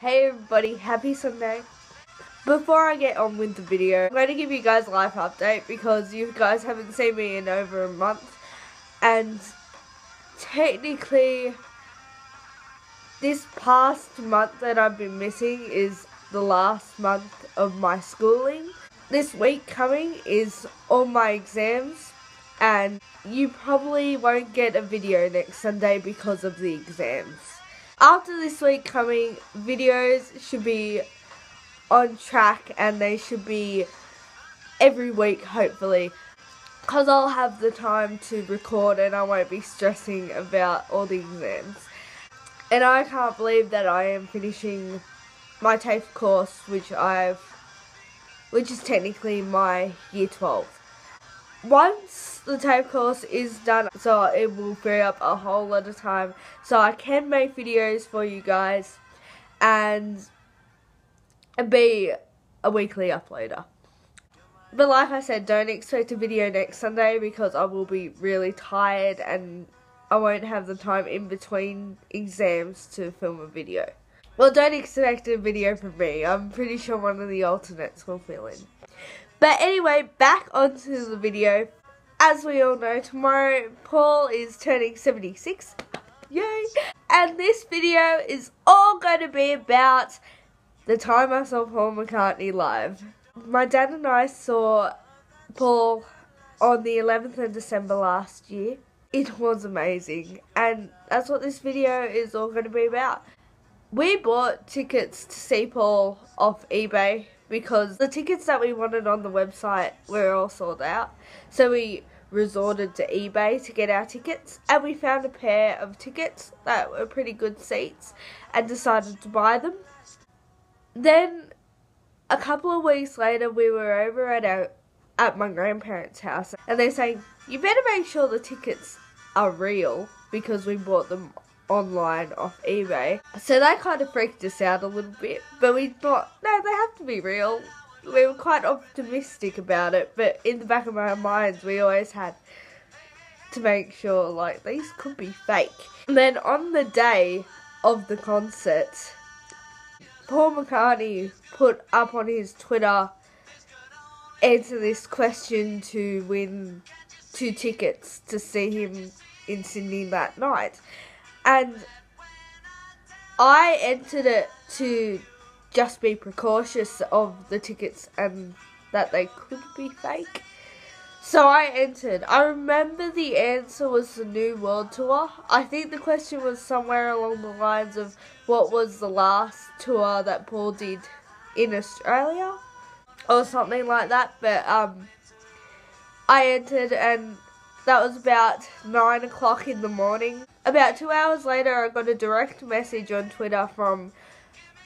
Hey everybody, happy Sunday. Before I get on with the video, I'm going to give you guys a life update because you guys haven't seen me in over a month. And technically, this past month that I've been missing is the last month of my schooling. This week coming is all my exams and you probably won't get a video next Sunday because of the exams. After this week coming, videos should be on track and they should be every week hopefully because I'll have the time to record and I won't be stressing about all the exams. And I can't believe that I am finishing my TAFE course which I've which is technically my year 12. Once the TAFE course is done, so it will free up a whole lot of time, so I can make videos for you guys and be a weekly uploader. But like I said, don't expect a video next Sunday because I will be really tired and I won't have the time in between exams to film a video. Well, don't expect a video from me. I'm pretty sure one of the alternates will fill in. But anyway, back onto the video. As we all know, tomorrow Paul is turning 76. Yay! And this video is all going to be about the time I saw Paul McCartney live. My dad and I saw Paul on the 11th of December last year. It was amazing, and that's what this video is all going to be about. We bought tickets to see Paul off eBay because the tickets that we wanted on the website were all sold out. So we resorted to eBay to get our tickets and we found a pair of tickets that were pretty good seats and decided to buy them. Then a couple of weeks later we were over at our at my grandparents' house and they're saying, You better make sure the tickets are real because we bought them online off eBay. So that kind of freaked us out a little bit, but we thought, no, they have to be real. We were quite optimistic about it, but in the back of our minds, we always had to make sure, like, these could be fake. And then on the day of the concert, Paul McCartney put up on his Twitter answer this question to win two tickets to see him in Sydney that night. And I entered it to just be precautious of the tickets and that they could be fake. So I entered. I remember the answer was the New World Tour. I think the question was somewhere along the lines of what was the last tour that Paul did in Australia or something like that. But um, I entered and that was about 9 o'clock in the morning. About two hours later, I got a direct message on Twitter from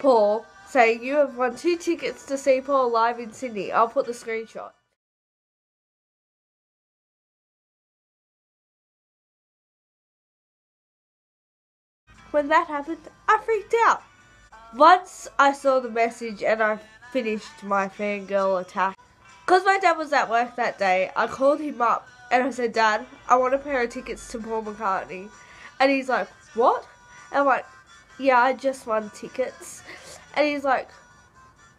Paul saying, You have won two tickets to see Paul live in Sydney. I'll put the screenshot. When that happened, I freaked out. Once I saw the message and I finished my fangirl attack, because my dad was at work that day, I called him up and I said, Dad, I want a pair of tickets to Paul McCartney. And he's like, What? And I'm like, Yeah, I just won tickets. And he's like,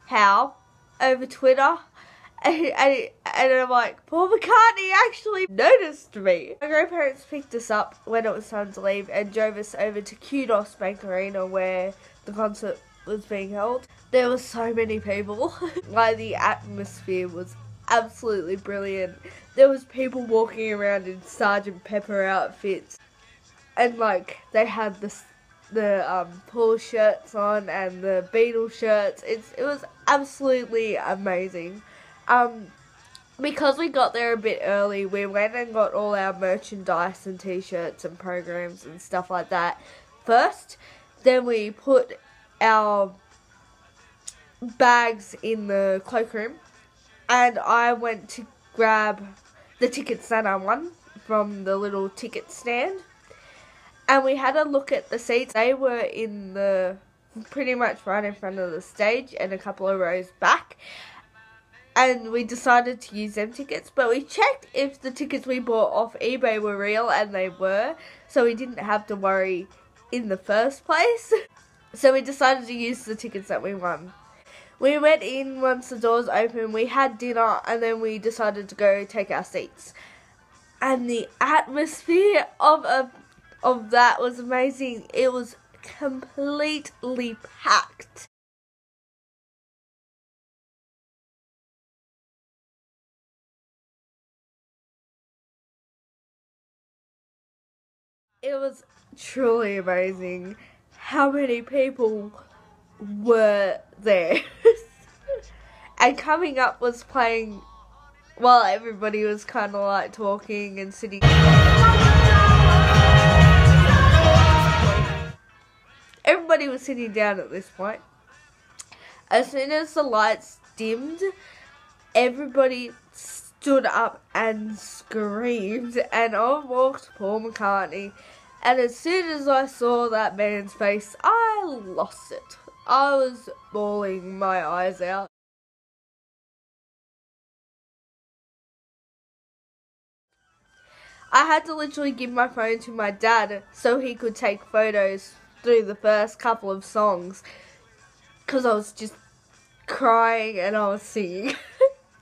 How? Over Twitter? And, and, and I'm like, Paul McCartney actually noticed me. My grandparents picked us up when it was time to leave and drove us over to Qudos Bank Arena where the concert was being held. There were so many people. like the atmosphere was absolutely brilliant. There was people walking around in Sergeant Pepper outfits, and like they had the the um, Paul shirts on and the Beatles shirts. It's it was absolutely amazing. Um, because we got there a bit early, we went and got all our merchandise and t-shirts and programs and stuff like that first. Then we put our bags in the cloakroom and I went to grab the tickets that I won from the little ticket stand. And we had a look at the seats. They were in the pretty much right in front of the stage and a couple of rows back. And we decided to use them tickets, but we checked if the tickets we bought off eBay were real, and they were, so we didn't have to worry in the first place. So we decided to use the tickets that we won. We went in once the doors opened, we had dinner, and then we decided to go take our seats. And the atmosphere of a, of that was amazing. It was completely packed. It was truly amazing how many people were there. and coming up was playing while everybody was kind of like talking and sitting. Everybody was sitting down at this point. As soon as the lights dimmed, everybody stood up and screamed, and on walked Paul McCartney. And as soon as I saw that man's face, I lost it. I was bawling my eyes out. I had to literally give my phone to my dad so he could take photos through the first couple of songs because I was just crying and I was singing.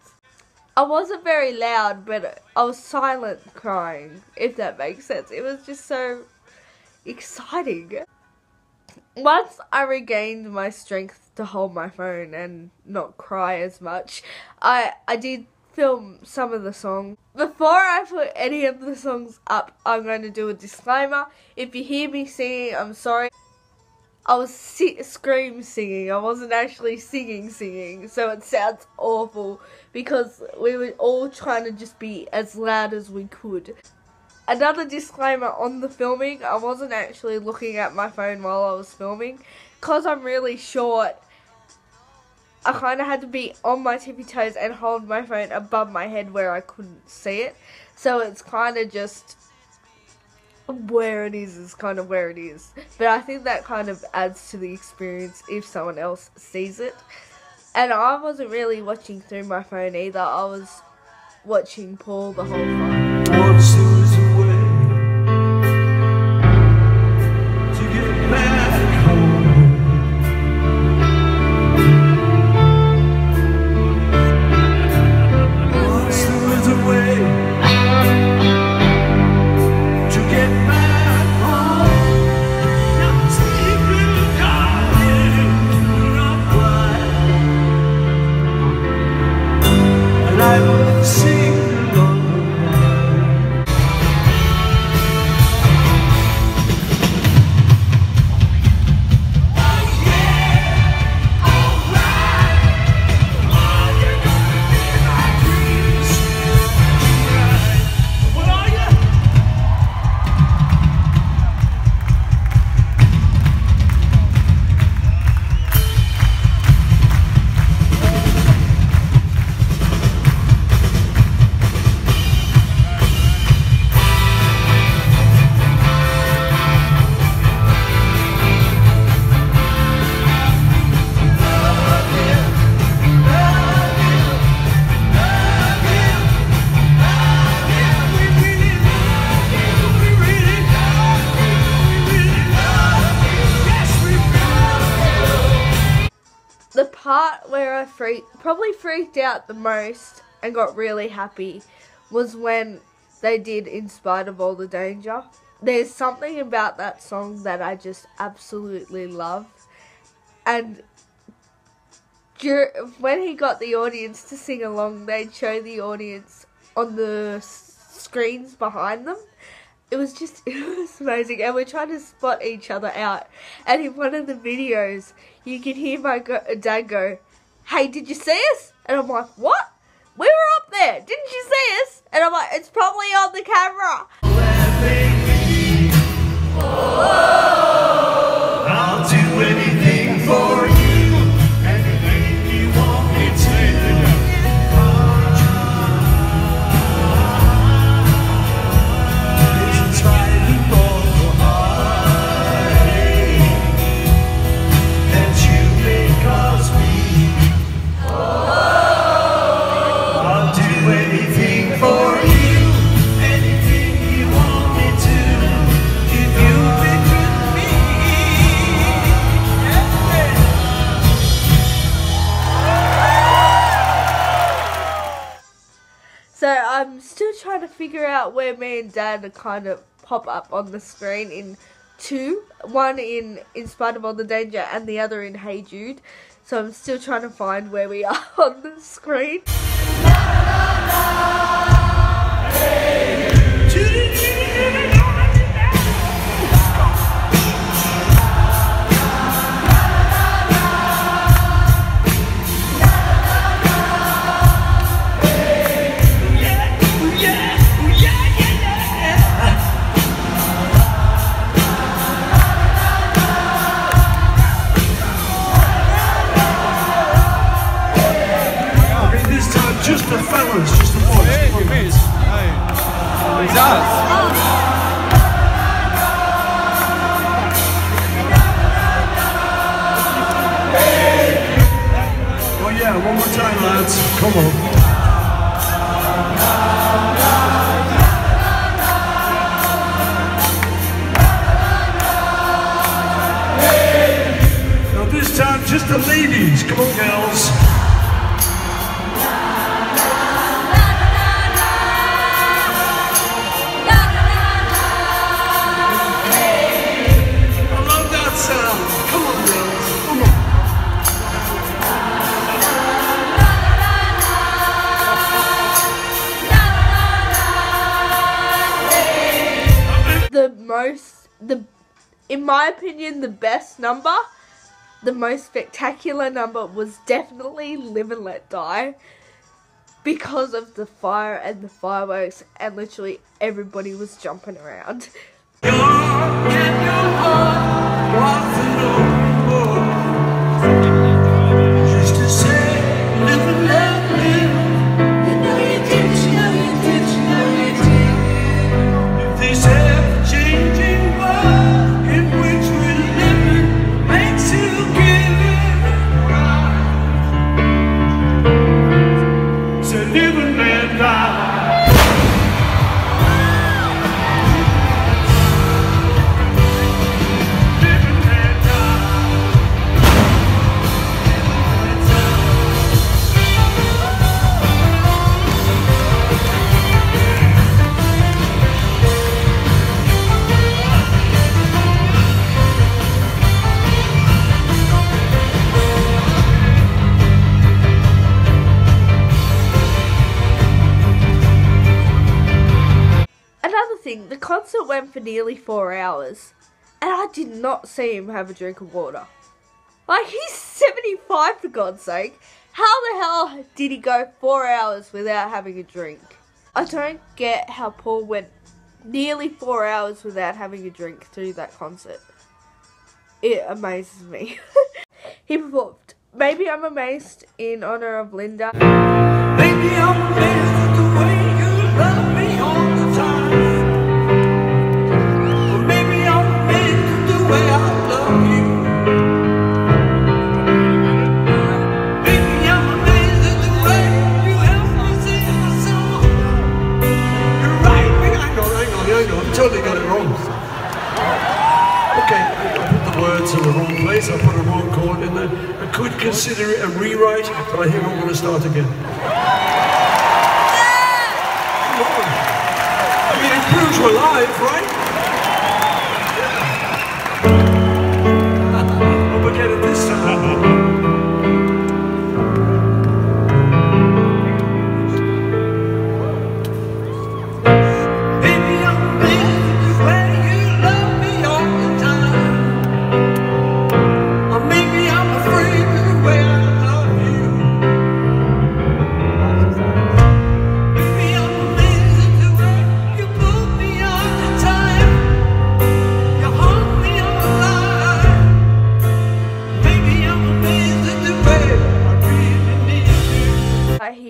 I wasn't very loud, but I was silent crying, if that makes sense. It was just so exciting. Once I regained my strength to hold my phone and not cry as much, I I did film some of the songs. Before I put any of the songs up, I'm going to do a disclaimer. If you hear me singing, I'm sorry. I was si scream singing. I wasn't actually singing singing, so it sounds awful because we were all trying to just be as loud as we could. Another disclaimer on the filming, I wasn't actually looking at my phone while I was filming because I'm really short. I kind of had to be on my tippy toes and hold my phone above my head where I couldn't see it. So it's kind of just where it is is kind of where it is. But I think that kind of adds to the experience if someone else sees it. And I wasn't really watching through my phone either. I was watching Paul the whole time. Freaked, probably freaked out the most and got really happy was when they did In Spite of All the Danger. There's something about that song that I just absolutely love. And when he got the audience to sing along, they'd show the audience on the screens behind them it was just it was amazing and we're trying to spot each other out and in one of the videos you can hear my go dad go hey did you see us? And i'm like what? We were up there didn't you see us? And i'm like it's probably on the camera to figure out where me and Dad kind of pop up on the screen in two. One in In Spite of All the Danger and the other in Hey Jude. So I'm still trying to find where we are on the screen. Okay, just the ladies. Come on, on. the most the in my opinion the best number the most spectacular number was definitely live and let die because of the fire and the fireworks and literally everybody was jumping around thing the concert went for nearly four hours and i did not see him have a drink of water. Like he's 75 for god's sake. How the hell did he go four hours without having a drink? I don't get how paul went nearly four hours without having a drink through that concert. It amazes me. He performed. Maybe i'm amazed in honor of linda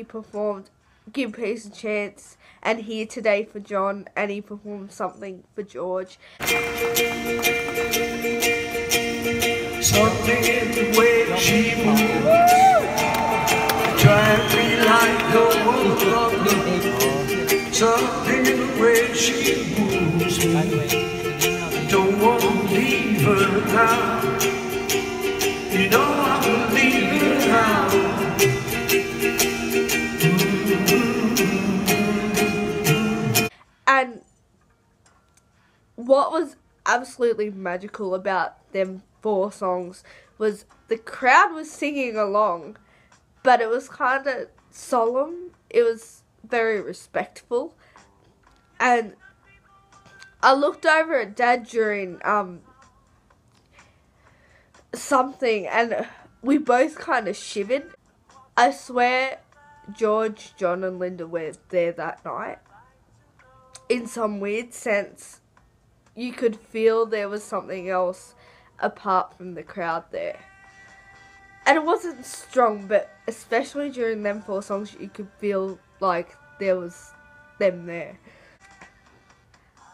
performed Give Peace a Chance and Here Today for John, and he performed something for George. Something in the way she moves. Try and be like no one loved me. Something in the way she moves. Don't want to leave her now. You know I will leave her now. What was absolutely magical about them four songs was the crowd was singing along, but it was kind of solemn. It was very respectful, and I looked over at Dad during um something, and we both kind of shivered. I swear, George, John, and Linda were there that night. In some weird sense, you could feel there was something else apart from the crowd there. And it wasn't strong, but especially during them four songs, you could feel like there was them there.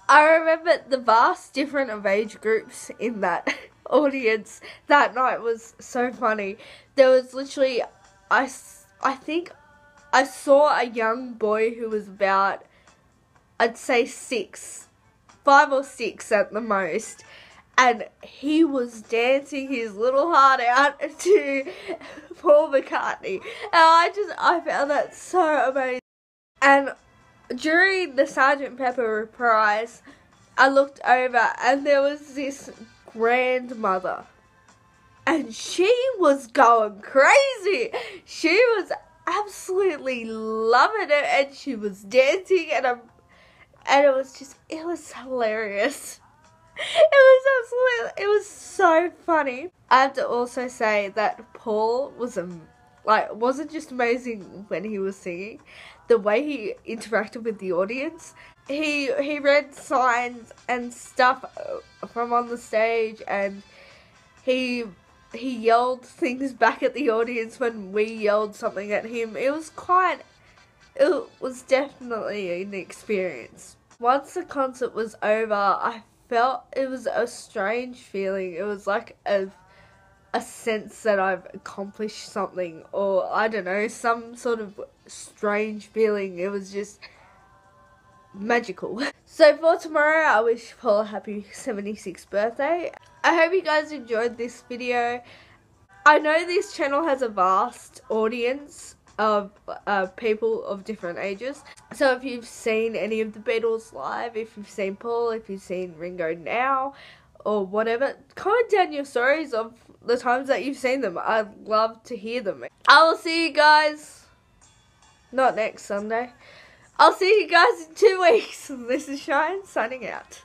I remember the vast different of age groups in that audience that night was so funny. There was literally, I, I think I saw a young boy who was about, I'd say six, five or six at the most, and he was dancing his little heart out to Paul McCartney, and I just I found that so amazing. And during the Sergeant Pepper reprise, I looked over and there was this grandmother, and she was going crazy. She was absolutely loving it, and she was dancing, and I'm, and it was just it was hilarious. It was absolutely, it was so funny. I have to also say that Paul was a, like, wasn't just amazing when he was singing. The way he interacted with the audience, he he read signs and stuff uh, from on the stage, and he he yelled things back at the audience when we yelled something at him. It was quite, it was definitely an experience. Once the concert was over, I felt it was a strange feeling. It was like a a sense that I've accomplished something or I don't know, some sort of strange feeling. It was just magical. So for tomorrow, I wish Paul a happy 76th birthday. I hope you guys enjoyed this video. I know this channel has a vast audience of uh, people of different ages. So if you've seen any of the Beatles live, if you've seen Paul, if you've seen Ringo now, or whatever, comment down your stories of the times that you've seen them. I'd love to hear them. I will see you guys, not next Sunday. I'll see you guys in two weeks. This is Cheyenne signing out.